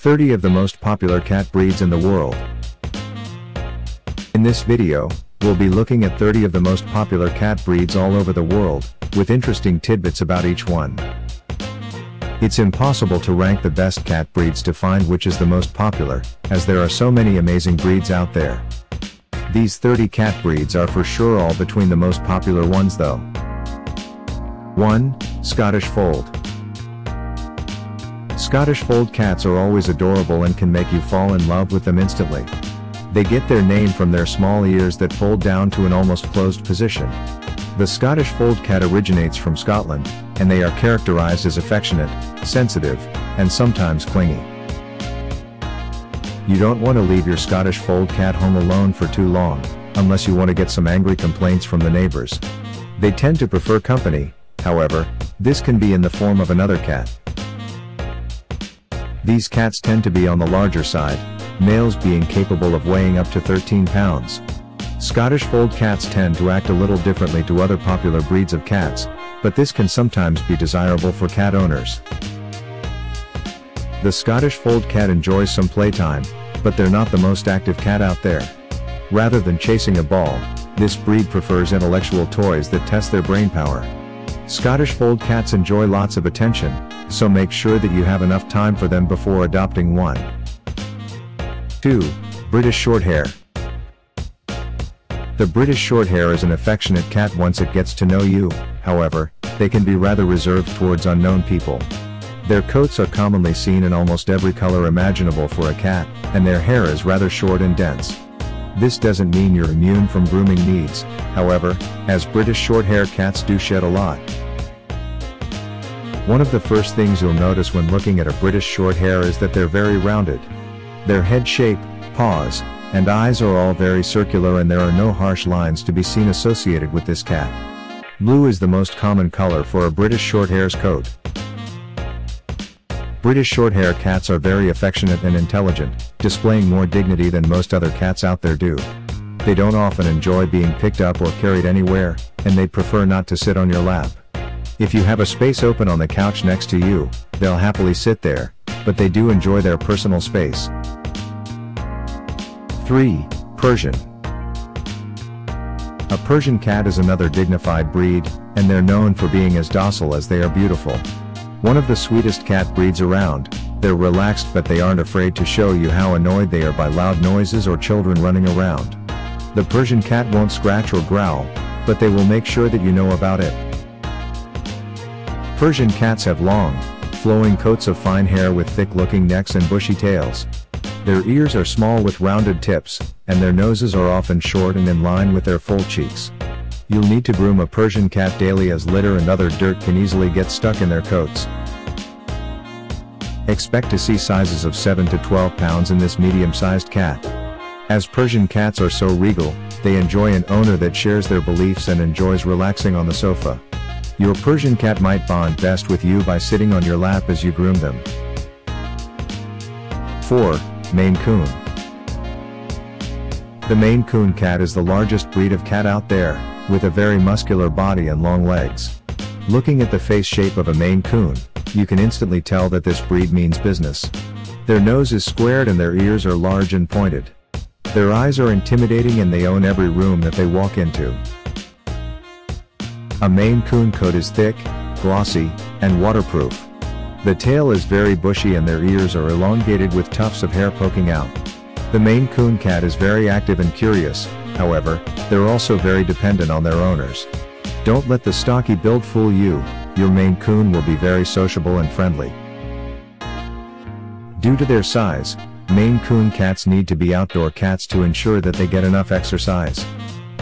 30 of the most popular cat breeds in the world. In this video, we'll be looking at 30 of the most popular cat breeds all over the world, with interesting tidbits about each one. It's impossible to rank the best cat breeds to find which is the most popular, as there are so many amazing breeds out there. These 30 cat breeds are for sure all between the most popular ones though. 1. Scottish Fold. Scottish Fold cats are always adorable and can make you fall in love with them instantly. They get their name from their small ears that fold down to an almost closed position. The Scottish Fold cat originates from Scotland, and they are characterized as affectionate, sensitive, and sometimes clingy. You don't want to leave your Scottish Fold cat home alone for too long, unless you want to get some angry complaints from the neighbors. They tend to prefer company, however, this can be in the form of another cat. These cats tend to be on the larger side, males being capable of weighing up to 13 pounds. Scottish Fold cats tend to act a little differently to other popular breeds of cats, but this can sometimes be desirable for cat owners. The Scottish Fold cat enjoys some playtime, but they're not the most active cat out there. Rather than chasing a ball, this breed prefers intellectual toys that test their brain power. Scottish Fold cats enjoy lots of attention, so make sure that you have enough time for them before adopting one. 2. British Shorthair. The British Shorthair is an affectionate cat once it gets to know you, however, they can be rather reserved towards unknown people. Their coats are commonly seen in almost every color imaginable for a cat, and their hair is rather short and dense. This doesn't mean you're immune from grooming needs, however, as British Shorthair cats do shed a lot. One of the first things you'll notice when looking at a British Shorthair is that they're very rounded. Their head shape, paws, and eyes are all very circular and there are no harsh lines to be seen associated with this cat. Blue is the most common color for a British Shorthair's coat. British Shorthair cats are very affectionate and intelligent, displaying more dignity than most other cats out there do. They don't often enjoy being picked up or carried anywhere, and they prefer not to sit on your lap. If you have a space open on the couch next to you, they'll happily sit there, but they do enjoy their personal space. 3. Persian. A Persian cat is another dignified breed, and they're known for being as docile as they are beautiful. One of the sweetest cat breeds around, they're relaxed but they aren't afraid to show you how annoyed they are by loud noises or children running around. The Persian cat won't scratch or growl, but they will make sure that you know about it. Persian cats have long, flowing coats of fine hair with thick-looking necks and bushy tails. Their ears are small with rounded tips, and their noses are often short and in line with their full cheeks. You'll need to groom a Persian cat daily as litter and other dirt can easily get stuck in their coats. Expect to see sizes of 7 to 12 pounds in this medium-sized cat. As Persian cats are so regal, they enjoy an owner that shares their beliefs and enjoys relaxing on the sofa. Your Persian cat might bond best with you by sitting on your lap as you groom them. 4. Maine Coon. The Maine Coon cat is the largest breed of cat out there, with a very muscular body and long legs. Looking at the face shape of a Maine Coon, you can instantly tell that this breed means business. Their nose is squared and their ears are large and pointed. Their eyes are intimidating and they own every room that they walk into. A Maine Coon coat is thick, glossy, and waterproof. The tail is very bushy and their ears are elongated with tufts of hair poking out. The Maine Coon cat is very active and curious, however, they're also very dependent on their owners. Don't let the stocky build fool you, your Maine Coon will be very sociable and friendly. Due to their size, Maine Coon cats need to be outdoor cats to ensure that they get enough exercise.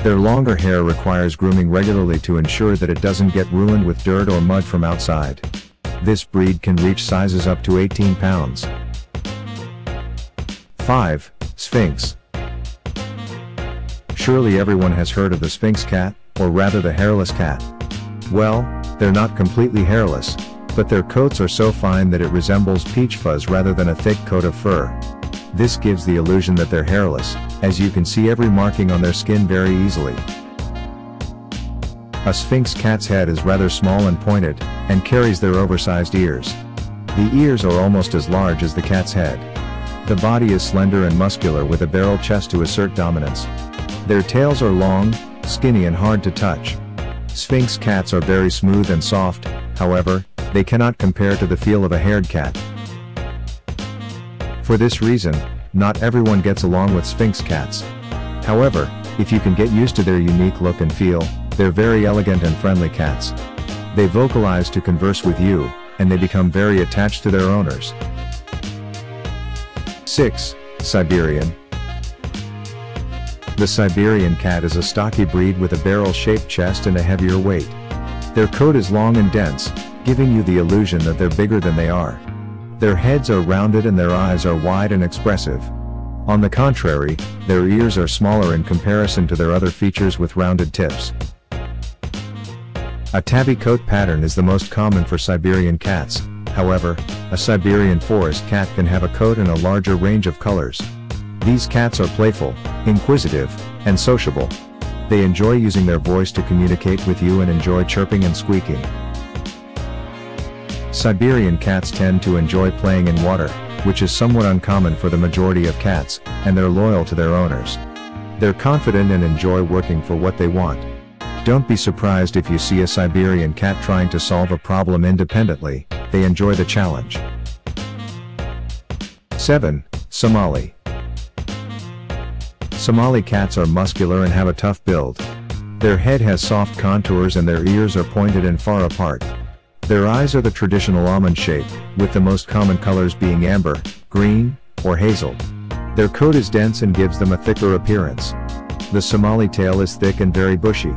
Their longer hair requires grooming regularly to ensure that it doesn't get ruined with dirt or mud from outside. This breed can reach sizes up to 18 pounds. 5. Sphynx. Surely everyone has heard of the Sphynx cat, or rather the hairless cat. Well, they're not completely hairless, but their coats are so fine that it resembles peach fuzz rather than a thick coat of fur. This gives the illusion that they're hairless, as you can see every marking on their skin very easily. A sphynx cat's head is rather small and pointed, and carries their oversized ears. The ears are almost as large as the cat's head. The body is slender and muscular with a barrel chest to assert dominance. Their tails are long, skinny and hard to touch. Sphynx cats are very smooth and soft, however, they cannot compare to the feel of a haired cat. For this reason, not everyone gets along with Sphynx cats. However, if you can get used to their unique look and feel, they're very elegant and friendly cats. They vocalize to converse with you, and they become very attached to their owners. 6. Siberian. The Siberian cat is a stocky breed with a barrel-shaped chest and a heavier weight. Their coat is long and dense, giving you the illusion that they're bigger than they are. Their heads are rounded and their eyes are wide and expressive. On the contrary, their ears are smaller in comparison to their other features with rounded tips. A tabby coat pattern is the most common for Siberian cats, however, a Siberian forest cat can have a coat in a larger range of colors. These cats are playful, inquisitive, and sociable. They enjoy using their voice to communicate with you and enjoy chirping and squeaking. Siberian cats tend to enjoy playing in water, which is somewhat uncommon for the majority of cats, and they're loyal to their owners. They're confident and enjoy working for what they want. Don't be surprised if you see a Siberian cat trying to solve a problem independently, they enjoy the challenge. 7. Somali. Somali cats are muscular and have a tough build. Their head has soft contours and their ears are pointed and far apart. Their eyes are the traditional almond shape, with the most common colors being amber, green, or hazel. Their coat is dense and gives them a thicker appearance. The Somali tail is thick and very bushy.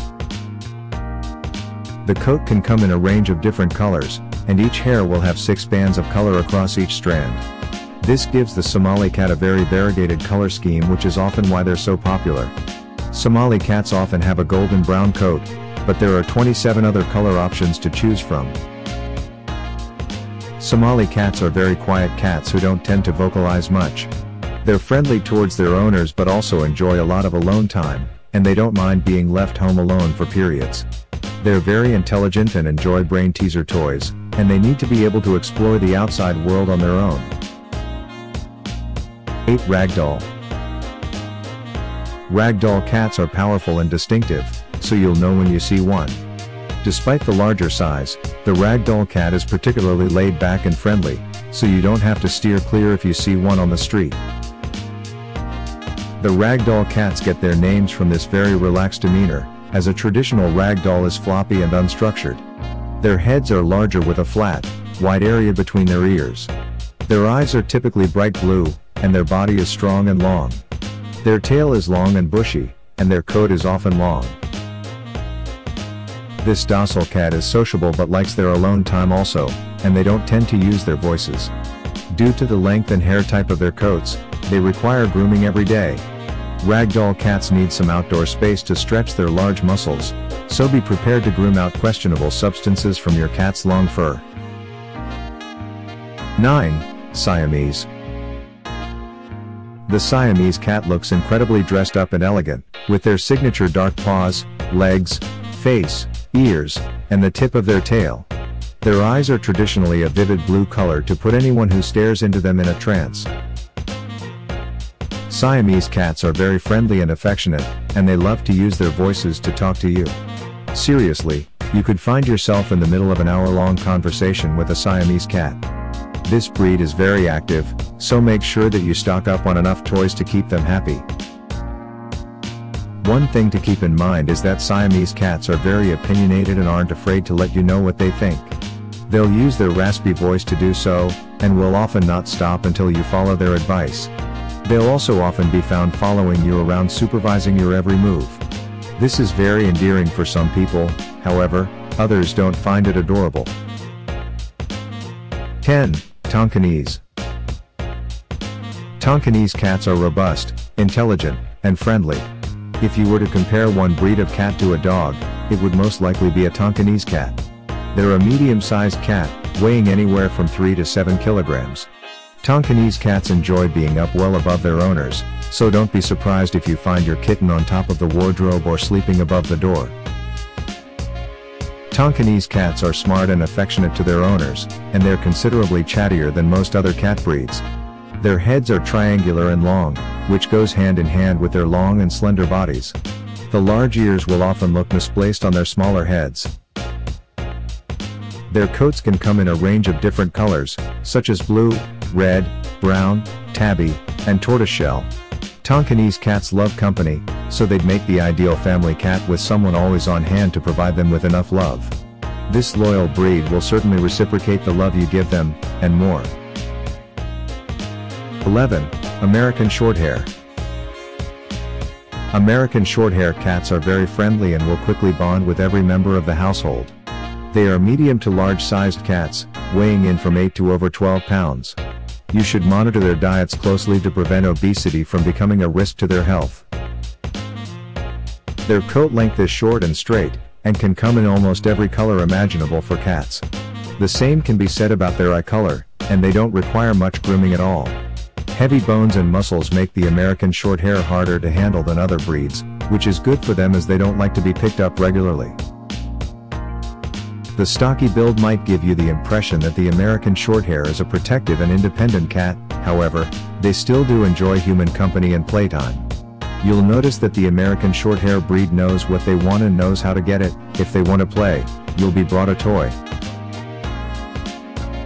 The coat can come in a range of different colors, and each hair will have six bands of color across each strand. This gives the Somali cat a very variegated color scheme which is often why they're so popular. Somali cats often have a golden brown coat, but there are 27 other color options to choose from. Somali cats are very quiet cats who don't tend to vocalize much. They're friendly towards their owners but also enjoy a lot of alone time, and they don't mind being left home alone for periods. They're very intelligent and enjoy brain teaser toys, and they need to be able to explore the outside world on their own. 8. Ragdoll Ragdoll cats are powerful and distinctive, so you'll know when you see one. Despite the larger size, the ragdoll cat is particularly laid back and friendly, so you don't have to steer clear if you see one on the street. The ragdoll cats get their names from this very relaxed demeanor, as a traditional ragdoll is floppy and unstructured. Their heads are larger with a flat, wide area between their ears. Their eyes are typically bright blue, and their body is strong and long. Their tail is long and bushy, and their coat is often long. This docile cat is sociable but likes their alone time also, and they don't tend to use their voices. Due to the length and hair type of their coats, they require grooming every day. Ragdoll cats need some outdoor space to stretch their large muscles, so be prepared to groom out questionable substances from your cat's long fur. 9. Siamese. The Siamese cat looks incredibly dressed up and elegant, with their signature dark paws, legs, face, ears, and the tip of their tail. Their eyes are traditionally a vivid blue color to put anyone who stares into them in a trance. Siamese cats are very friendly and affectionate, and they love to use their voices to talk to you. Seriously, you could find yourself in the middle of an hour-long conversation with a Siamese cat. This breed is very active, so make sure that you stock up on enough toys to keep them happy. One thing to keep in mind is that Siamese cats are very opinionated and aren't afraid to let you know what they think. They'll use their raspy voice to do so, and will often not stop until you follow their advice. They'll also often be found following you around supervising your every move. This is very endearing for some people, however, others don't find it adorable. 10. Tonkinese. Tonkinese cats are robust, intelligent, and friendly. If you were to compare one breed of cat to a dog, it would most likely be a Tonkinese cat. They're a medium-sized cat, weighing anywhere from 3 to 7 kilograms. Tonkinese cats enjoy being up well above their owners, so don't be surprised if you find your kitten on top of the wardrobe or sleeping above the door. Tonkinese cats are smart and affectionate to their owners, and they're considerably chattier than most other cat breeds. Their heads are triangular and long, which goes hand in hand with their long and slender bodies. The large ears will often look misplaced on their smaller heads. Their coats can come in a range of different colors, such as blue, red, brown, tabby, and tortoiseshell. Tonkinese cats love company, so they'd make the ideal family cat with someone always on hand to provide them with enough love. This loyal breed will certainly reciprocate the love you give them, and more. 11. American Shorthair. American Shorthair cats are very friendly and will quickly bond with every member of the household. They are medium to large sized cats, weighing in from 8 to over 12 pounds. You should monitor their diets closely to prevent obesity from becoming a risk to their health. Their coat length is short and straight, and can come in almost every color imaginable for cats. The same can be said about their eye color, and they don't require much grooming at all. Heavy bones and muscles make the American Shorthair harder to handle than other breeds, which is good for them as they don't like to be picked up regularly. The stocky build might give you the impression that the American Shorthair is a protective and independent cat, however, they still do enjoy human company and playtime. You'll notice that the American Shorthair breed knows what they want and knows how to get it, if they want to play, you'll be brought a toy.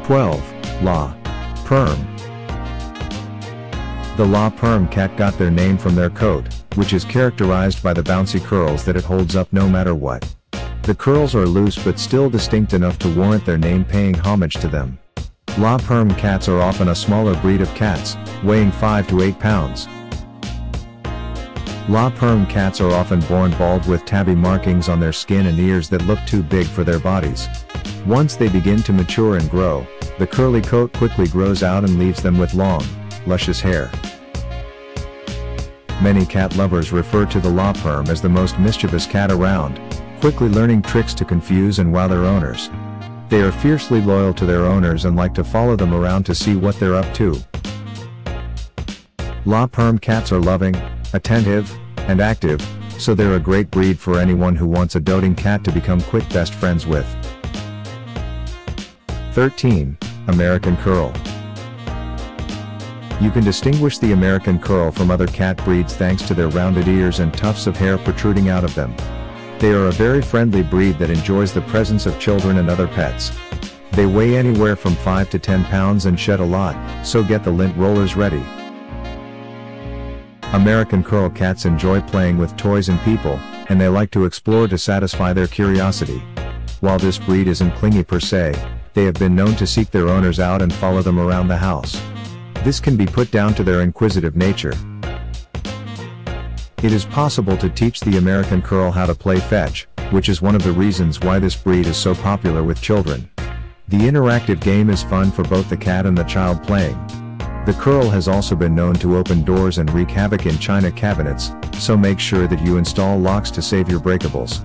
12. La. Perm. The La Perm cat got their name from their coat, which is characterized by the bouncy curls that it holds up no matter what. The curls are loose but still distinct enough to warrant their name paying homage to them. La Perm cats are often a smaller breed of cats, weighing 5 to 8 pounds. La Perm cats are often born bald with tabby markings on their skin and ears that look too big for their bodies. Once they begin to mature and grow, the curly coat quickly grows out and leaves them with long, luscious hair. Many cat lovers refer to the La Perm as the most mischievous cat around, quickly learning tricks to confuse and wow their owners. They are fiercely loyal to their owners and like to follow them around to see what they're up to. La Perm cats are loving, attentive, and active, so they're a great breed for anyone who wants a doting cat to become quick best friends with. 13. American Curl. You can distinguish the American Curl from other cat breeds thanks to their rounded ears and tufts of hair protruding out of them. They are a very friendly breed that enjoys the presence of children and other pets. They weigh anywhere from 5 to 10 pounds and shed a lot, so get the lint rollers ready. American Curl cats enjoy playing with toys and people, and they like to explore to satisfy their curiosity. While this breed isn't clingy per se, they have been known to seek their owners out and follow them around the house. This can be put down to their inquisitive nature, it is possible to teach the American Curl how to play fetch, which is one of the reasons why this breed is so popular with children. The interactive game is fun for both the cat and the child playing. The curl has also been known to open doors and wreak havoc in china cabinets, so make sure that you install locks to save your breakables.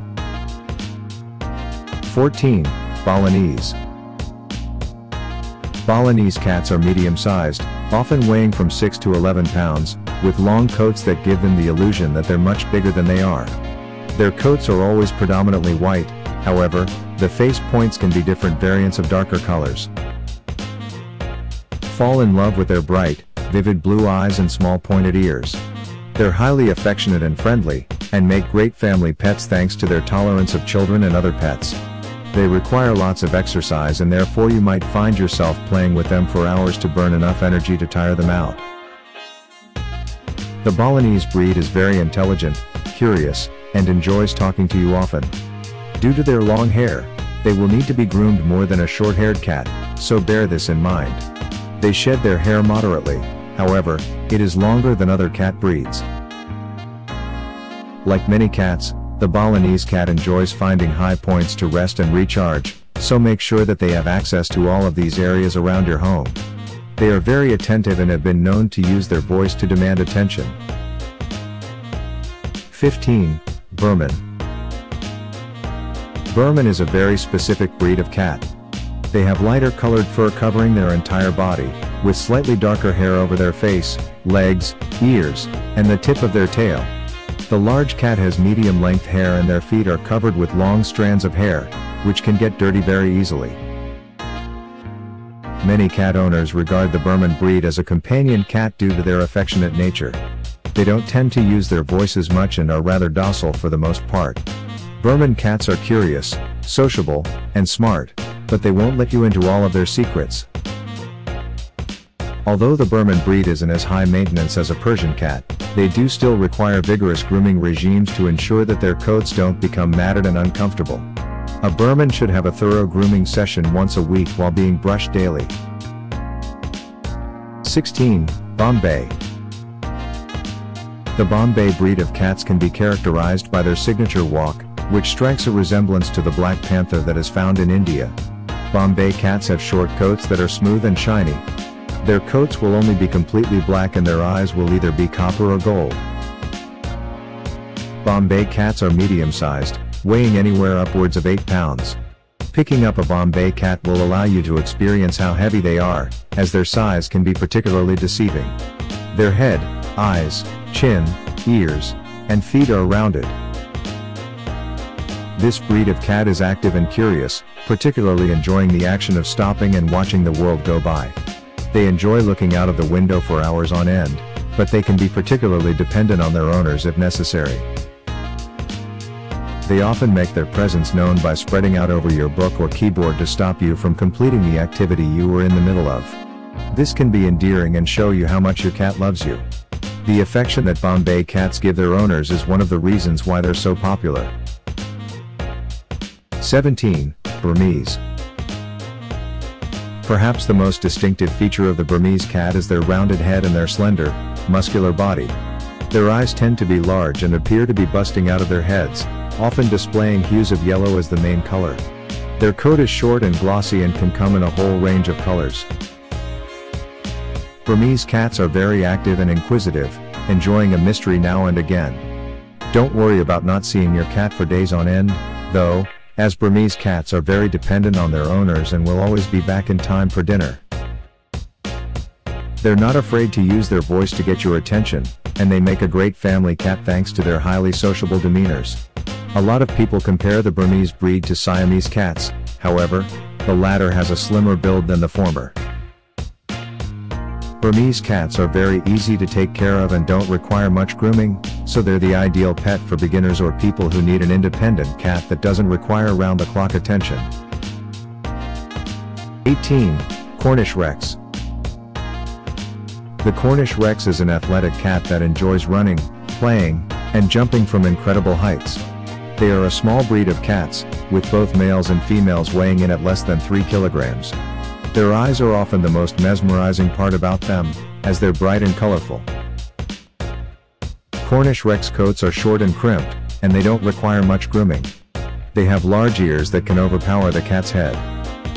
14. Balinese. Balinese cats are medium-sized, often weighing from 6 to 11 pounds, with long coats that give them the illusion that they're much bigger than they are. Their coats are always predominantly white, however, the face points can be different variants of darker colors. Fall in love with their bright, vivid blue eyes and small pointed ears. They're highly affectionate and friendly, and make great family pets thanks to their tolerance of children and other pets. They require lots of exercise and therefore you might find yourself playing with them for hours to burn enough energy to tire them out. The Balinese breed is very intelligent, curious, and enjoys talking to you often. Due to their long hair, they will need to be groomed more than a short-haired cat, so bear this in mind. They shed their hair moderately, however, it is longer than other cat breeds. Like many cats, the Balinese cat enjoys finding high points to rest and recharge, so make sure that they have access to all of these areas around your home. They are very attentive and have been known to use their voice to demand attention. 15. Birman. Birman is a very specific breed of cat. They have lighter colored fur covering their entire body, with slightly darker hair over their face, legs, ears, and the tip of their tail. The large cat has medium-length hair and their feet are covered with long strands of hair, which can get dirty very easily. Many cat owners regard the Birman breed as a companion cat due to their affectionate nature. They don't tend to use their voices much and are rather docile for the most part. Birman cats are curious, sociable, and smart, but they won't let you into all of their secrets. Although the Birman breed isn't as high maintenance as a Persian cat, they do still require vigorous grooming regimes to ensure that their coats don't become matted and uncomfortable. A Birman should have a thorough grooming session once a week while being brushed daily. 16. Bombay. The Bombay breed of cats can be characterized by their signature walk, which strikes a resemblance to the Black Panther that is found in India. Bombay cats have short coats that are smooth and shiny. Their coats will only be completely black and their eyes will either be copper or gold. Bombay cats are medium-sized, weighing anywhere upwards of 8 pounds. Picking up a Bombay cat will allow you to experience how heavy they are, as their size can be particularly deceiving. Their head, eyes, chin, ears, and feet are rounded. This breed of cat is active and curious, particularly enjoying the action of stopping and watching the world go by. They enjoy looking out of the window for hours on end, but they can be particularly dependent on their owners if necessary. They often make their presence known by spreading out over your book or keyboard to stop you from completing the activity you were in the middle of. This can be endearing and show you how much your cat loves you. The affection that Bombay cats give their owners is one of the reasons why they're so popular. 17. Burmese. Perhaps the most distinctive feature of the Burmese cat is their rounded head and their slender, muscular body. Their eyes tend to be large and appear to be busting out of their heads, often displaying hues of yellow as the main color. Their coat is short and glossy and can come in a whole range of colors. Burmese cats are very active and inquisitive, enjoying a mystery now and again. Don't worry about not seeing your cat for days on end, though, as Burmese cats are very dependent on their owners and will always be back in time for dinner. They're not afraid to use their voice to get your attention, and they make a great family cat thanks to their highly sociable demeanors. A lot of people compare the Burmese breed to Siamese cats, however, the latter has a slimmer build than the former. Burmese cats are very easy to take care of and don't require much grooming, so they're the ideal pet for beginners or people who need an independent cat that doesn't require round-the-clock attention. 18. Cornish Rex. The Cornish Rex is an athletic cat that enjoys running, playing, and jumping from incredible heights. They are a small breed of cats, with both males and females weighing in at less than 3 kilograms. Their eyes are often the most mesmerizing part about them, as they're bright and colorful. Cornish Rex coats are short and crimped, and they don't require much grooming. They have large ears that can overpower the cat's head.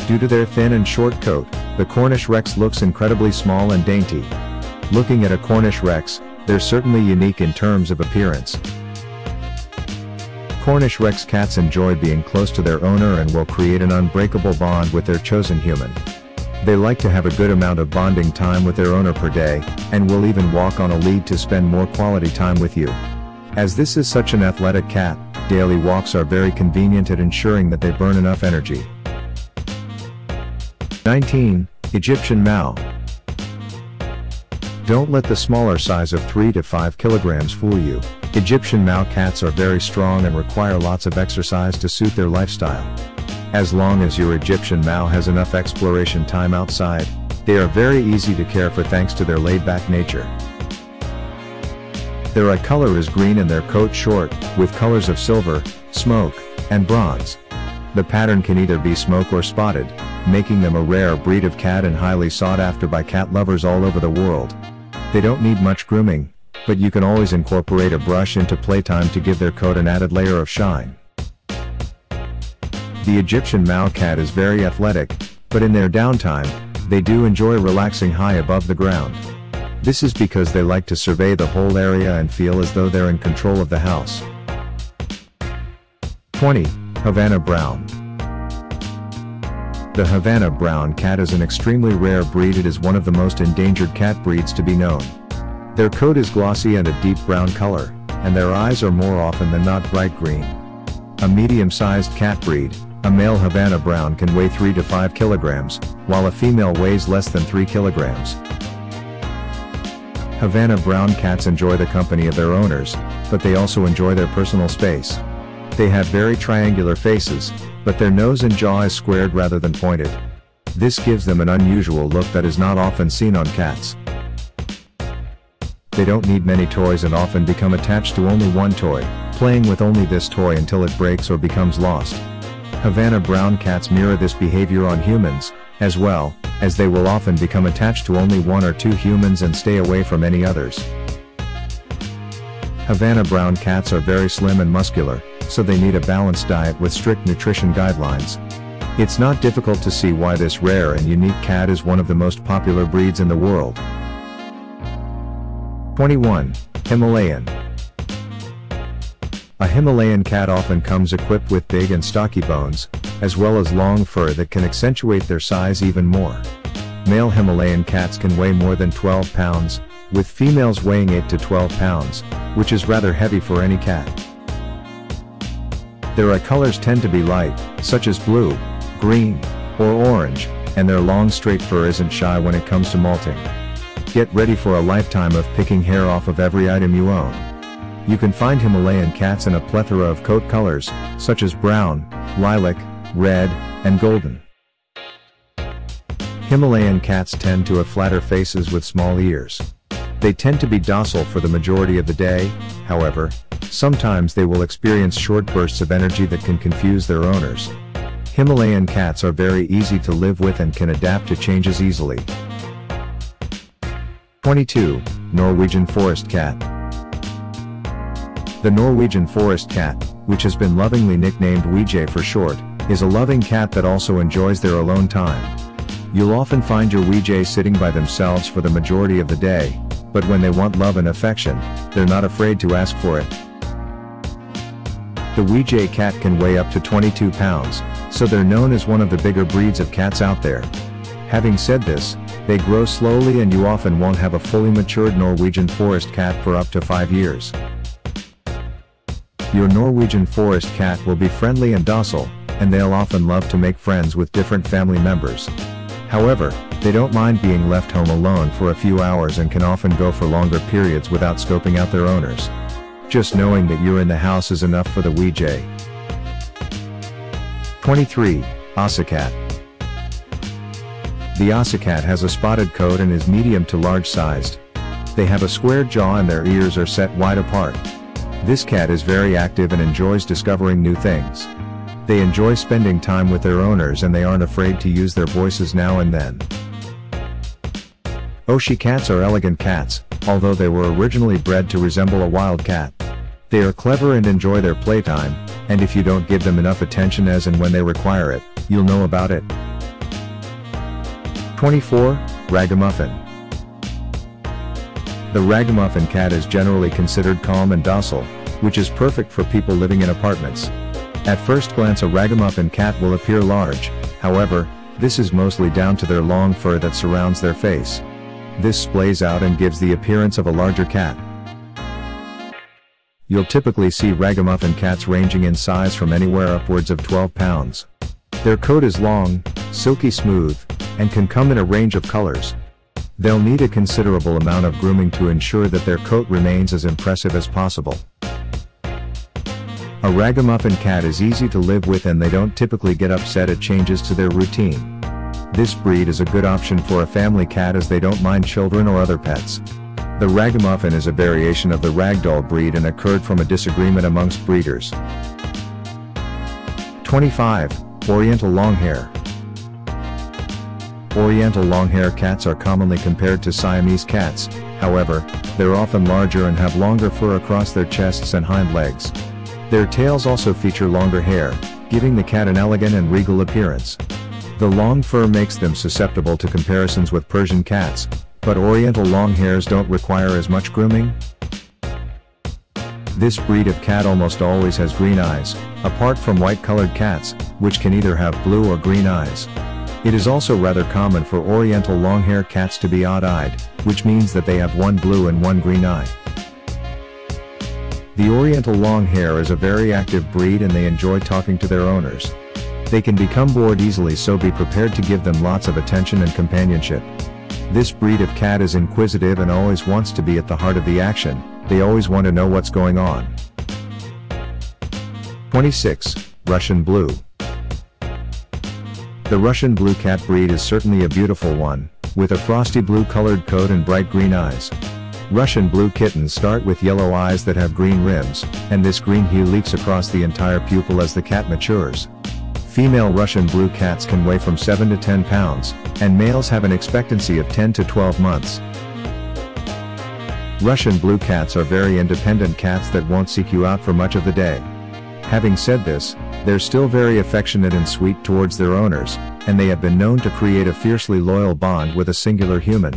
Due to their thin and short coat, the Cornish Rex looks incredibly small and dainty. Looking at a Cornish Rex, they're certainly unique in terms of appearance. Cornish Rex cats enjoy being close to their owner and will create an unbreakable bond with their chosen human. They like to have a good amount of bonding time with their owner per day, and will even walk on a lead to spend more quality time with you. As this is such an athletic cat, daily walks are very convenient at ensuring that they burn enough energy. 19. Egyptian Mau. Don't let the smaller size of 3 to 5 kilograms fool you. Egyptian Mau cats are very strong and require lots of exercise to suit their lifestyle. As long as your Egyptian Mau has enough exploration time outside, they are very easy to care for thanks to their laid-back nature. Their eye color is green and their coat short, with colors of silver, smoke, and bronze. The pattern can either be smoke or spotted, making them a rare breed of cat and highly sought after by cat lovers all over the world. They don't need much grooming, but you can always incorporate a brush into playtime to give their coat an added layer of shine. The Egyptian Mau cat is very athletic, but in their downtime, they do enjoy relaxing high above the ground. This is because they like to survey the whole area and feel as though they're in control of the house. 20. Havana Brown. The Havana Brown cat is an extremely rare breed it is one of the most endangered cat breeds to be known. Their coat is glossy and a deep brown color, and their eyes are more often than not bright green. A medium-sized cat breed, a male Havana Brown can weigh 3 to 5 kilograms, while a female weighs less than 3 kilograms. Havana Brown cats enjoy the company of their owners, but they also enjoy their personal space. They have very triangular faces, but their nose and jaw is squared rather than pointed. This gives them an unusual look that is not often seen on cats. They don't need many toys and often become attached to only one toy, playing with only this toy until it breaks or becomes lost. Havana brown cats mirror this behavior on humans, as well, as they will often become attached to only one or two humans and stay away from any others. Havana brown cats are very slim and muscular, so they need a balanced diet with strict nutrition guidelines. It's not difficult to see why this rare and unique cat is one of the most popular breeds in the world. 21. Himalayan. A Himalayan cat often comes equipped with big and stocky bones, as well as long fur that can accentuate their size even more. Male Himalayan cats can weigh more than 12 pounds, with females weighing 8 to 12 pounds, which is rather heavy for any cat. Their eye colors tend to be light, such as blue, green, or orange, and their long straight fur isn't shy when it comes to molting. Get ready for a lifetime of picking hair off of every item you own. You can find Himalayan cats in a plethora of coat colors, such as brown, lilac, red, and golden. Himalayan cats tend to have flatter faces with small ears. They tend to be docile for the majority of the day, however, sometimes they will experience short bursts of energy that can confuse their owners. Himalayan cats are very easy to live with and can adapt to changes easily. 22. Norwegian Forest Cat. The Norwegian Forest Cat, which has been lovingly nicknamed Wegie for short, is a loving cat that also enjoys their alone time. You'll often find your Wegie sitting by themselves for the majority of the day, but when they want love and affection, they're not afraid to ask for it. The Wegie cat can weigh up to 22 pounds, so they're known as one of the bigger breeds of cats out there. Having said this, they grow slowly and you often won't have a fully matured Norwegian forest cat for up to 5 years. Your Norwegian forest cat will be friendly and docile, and they'll often love to make friends with different family members. However, they don't mind being left home alone for a few hours and can often go for longer periods without scoping out their owners. Just knowing that you're in the house is enough for the Wegie. 23. Ocicat. The Ocicat has a spotted coat and is medium to large sized. They have a square jaw and their ears are set wide apart. This cat is very active and enjoys discovering new things. They enjoy spending time with their owners and they aren't afraid to use their voices now and then. Ocicats are elegant cats, although they were originally bred to resemble a wild cat. They are clever and enjoy their playtime, and if you don't give them enough attention as and when they require it, you'll know about it. 24. Ragamuffin. The ragamuffin cat is generally considered calm and docile, which is perfect for people living in apartments. At first glance a ragamuffin cat will appear large, however, this is mostly down to their long fur that surrounds their face. This splays out and gives the appearance of a larger cat. You'll typically see ragamuffin cats ranging in size from anywhere upwards of 12 pounds. Their coat is long, silky smooth, and can come in a range of colors. They'll need a considerable amount of grooming to ensure that their coat remains as impressive as possible. A ragamuffin cat is easy to live with and they don't typically get upset at changes to their routine. This breed is a good option for a family cat as they don't mind children or other pets. The ragamuffin is a variation of the ragdoll breed and occurred from a disagreement amongst breeders. 25. Oriental Longhair Oriental Longhair cats are commonly compared to Siamese cats, however, they're often larger and have longer fur across their chests and hind legs. Their tails also feature longer hair, giving the cat an elegant and regal appearance. The long fur makes them susceptible to comparisons with Persian cats, but Oriental Longhairs don't require as much grooming. This breed of cat almost always has green eyes, apart from white-colored cats, which can either have blue or green eyes. It is also rather common for Oriental Longhair cats to be odd-eyed, which means that they have one blue and one green eye. The Oriental Longhair is a very active breed and they enjoy talking to their owners. They can become bored easily so be prepared to give them lots of attention and companionship. This breed of cat is inquisitive and always wants to be at the heart of the action, they always want to know what's going on. 26. Russian Blue The Russian Blue cat breed is certainly a beautiful one, with a frosty blue colored coat and bright green eyes. Russian blue kittens start with yellow eyes that have green rims, and this green hue leaks across the entire pupil as the cat matures. Female Russian blue cats can weigh from 7 to 10 pounds, and males have an expectancy of 10 to 12 months. Russian blue cats are very independent cats that won't seek you out for much of the day. Having said this, they're still very affectionate and sweet towards their owners, and they have been known to create a fiercely loyal bond with a singular human.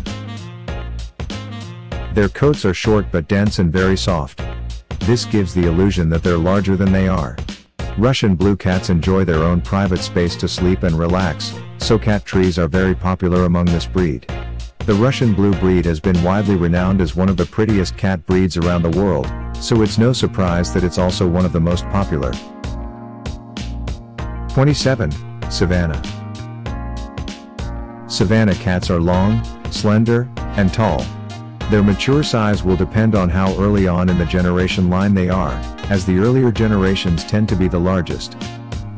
Their coats are short but dense and very soft. This gives the illusion that they're larger than they are. Russian blue cats enjoy their own private space to sleep and relax, so cat trees are very popular among this breed. The Russian blue breed has been widely renowned as one of the prettiest cat breeds around the world, so it's no surprise that it's also one of the most popular. 27. Savannah Savannah cats are long, slender, and tall. Their mature size will depend on how early on in the generation line they are, as the earlier generations tend to be the largest.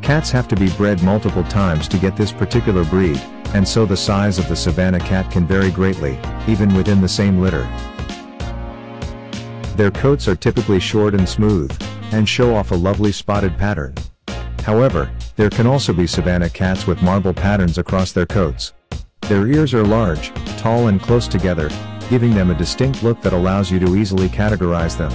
Cats have to be bred multiple times to get this particular breed, and so the size of the Savannah cat can vary greatly, even within the same litter. Their coats are typically short and smooth, and show off a lovely spotted pattern. However, there can also be Savannah cats with marble patterns across their coats. Their ears are large, tall and close together, giving them a distinct look that allows you to easily categorize them.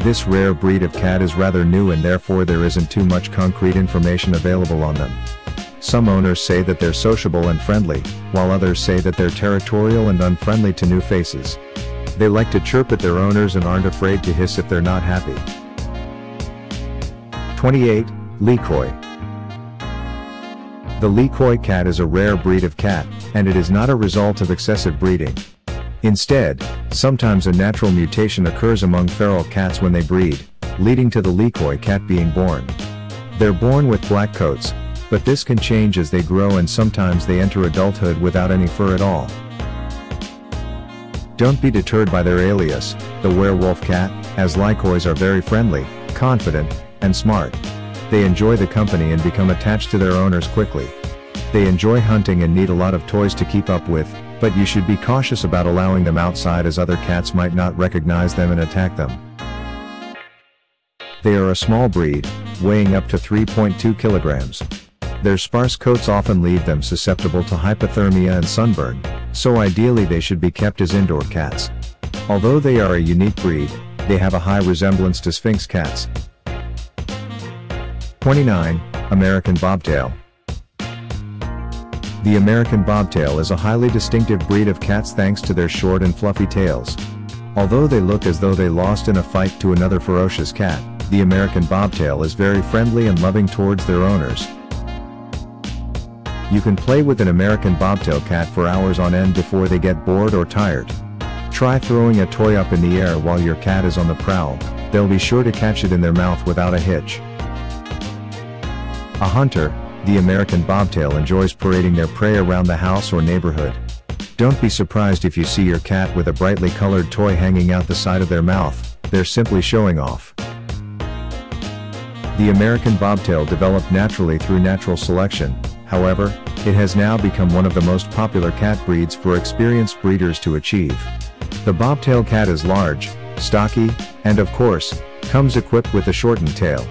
This rare breed of cat is rather new and therefore there isn't too much concrete information available on them. Some owners say that they're sociable and friendly, while others say that they're territorial and unfriendly to new faces. They like to chirp at their owners and aren't afraid to hiss if they're not happy. 28. Lykoi the Lykoi cat is a rare breed of cat, and it is not a result of excessive breeding. Instead, sometimes a natural mutation occurs among feral cats when they breed, leading to the Lykoi cat being born. They're born with black coats, but this can change as they grow and sometimes they enter adulthood without any fur at all. Don't be deterred by their alias, the werewolf cat, as Lykois are very friendly, confident, and smart. They enjoy the company and become attached to their owners quickly. They enjoy hunting and need a lot of toys to keep up with, but you should be cautious about allowing them outside as other cats might not recognize them and attack them. They are a small breed, weighing up to 3.2 kilograms. Their sparse coats often leave them susceptible to hypothermia and sunburn, so ideally they should be kept as indoor cats. Although they are a unique breed, they have a high resemblance to Sphynx cats, 29. American Bobtail. The American Bobtail is a highly distinctive breed of cats thanks to their short and fluffy tails. Although they look as though they lost in a fight to another ferocious cat, the American Bobtail is very friendly and loving towards their owners. You can play with an American Bobtail cat for hours on end before they get bored or tired. Try throwing a toy up in the air while your cat is on the prowl, they'll be sure to catch it in their mouth without a hitch. A hunter, the American bobtail enjoys parading their prey around the house or neighborhood. Don't be surprised if you see your cat with a brightly colored toy hanging out the side of their mouth, they're simply showing off. The American bobtail developed naturally through natural selection, however, it has now become one of the most popular cat breeds for experienced breeders to achieve. The bobtail cat is large, stocky, and of course, comes equipped with a shortened tail.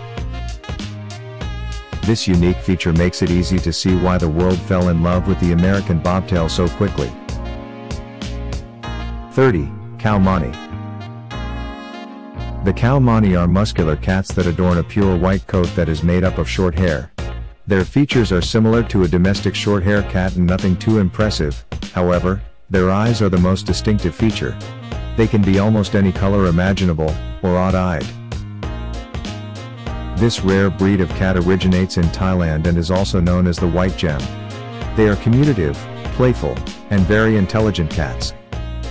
This unique feature makes it easy to see why the world fell in love with the American bobtail so quickly. 30. Khao Manee The Khao Manee are muscular cats that adorn a pure white coat that is made up of short hair. Their features are similar to a domestic short-hair cat and nothing too impressive, however, their eyes are the most distinctive feature. They can be almost any color imaginable, or odd-eyed. This rare breed of cat originates in Thailand and is also known as the white gem. They are commutative, playful, and very intelligent cats.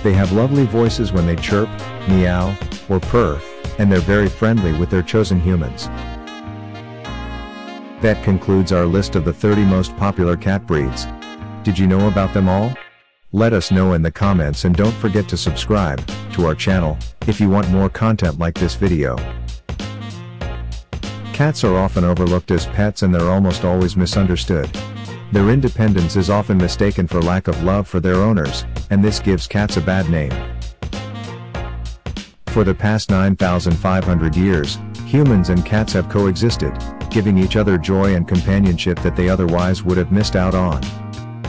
They have lovely voices when they chirp, meow, or purr, and they're very friendly with their chosen humans. That concludes our list of the 30 most popular cat breeds. Did you know about them all? Let us know in the comments and don't forget to subscribe to our channel if you want more content like this video. Cats are often overlooked as pets and they're almost always misunderstood. Their independence is often mistaken for lack of love for their owners, and this gives cats a bad name. For the past 9,500 years, humans and cats have coexisted, giving each other joy and companionship that they otherwise would have missed out on.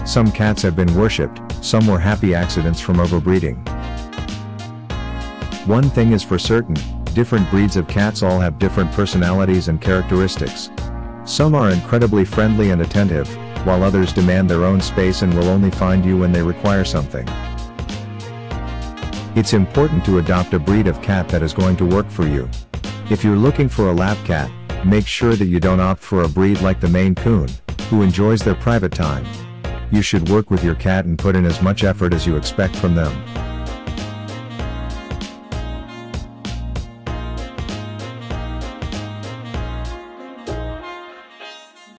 Some cats have been worshipped, some were happy accidents from overbreeding. One thing is for certain, different breeds of cats all have different personalities and characteristics. Some are incredibly friendly and attentive, while others demand their own space and will only find you when they require something. It's important to adopt a breed of cat that is going to work for you. If you're looking for a lap cat, make sure that you don't opt for a breed like the Maine Coon, who enjoys their private time. You should work with your cat and put in as much effort as you expect from them.